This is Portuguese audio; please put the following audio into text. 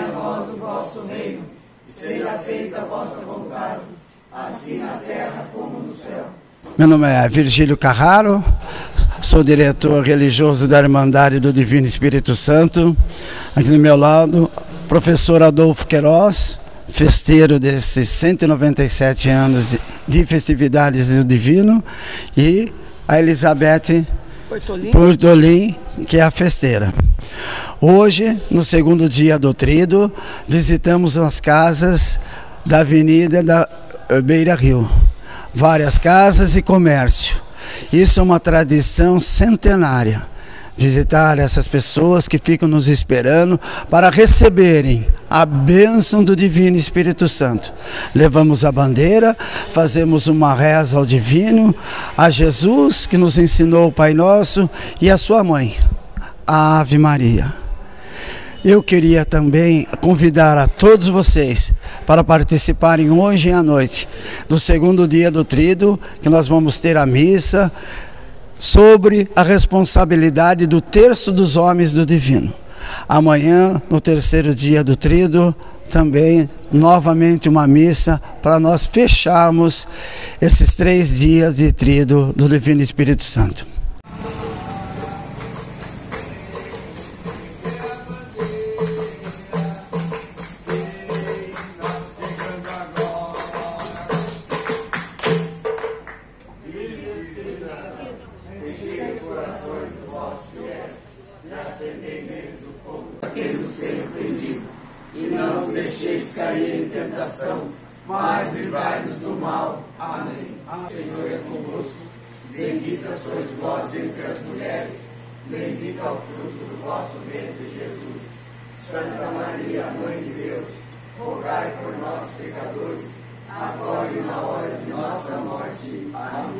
venha a nós o vosso reino, e seja feita a vossa vontade, assim na terra como no céu. Meu nome é Virgílio Carraro, sou diretor religioso da Irmandade do Divino Espírito Santo. Aqui do meu lado, professor Adolfo Queiroz, festeiro desses 197 anos de festividades do Divino, e a Elizabeth Portolim, Portolim que é a festeira. Hoje, no segundo dia do trido, visitamos as casas da Avenida da eh, Beira Rio. Várias casas e comércio. Isso é uma tradição centenária. Visitar essas pessoas que ficam nos esperando para receberem a bênção do Divino Espírito Santo. Levamos a bandeira, fazemos uma reza ao Divino, a Jesus que nos ensinou o Pai Nosso e a sua mãe, a Ave Maria. Eu queria também convidar a todos vocês para participarem hoje à noite do segundo dia do Trido, que nós vamos ter a missa sobre a responsabilidade do terço dos homens do divino. Amanhã, no terceiro dia do Trido, também novamente uma missa para nós fecharmos esses três dias de Trido do Divino Espírito Santo. deixeis cair em tentação, mas livrai-nos do mal. Amém. O Senhor é convosco, bendita sois vós entre as mulheres, bendito é o fruto do vosso ventre, Jesus. Santa Maria, Mãe de Deus, rogai por nós, pecadores, agora e na hora de nossa morte. Amém.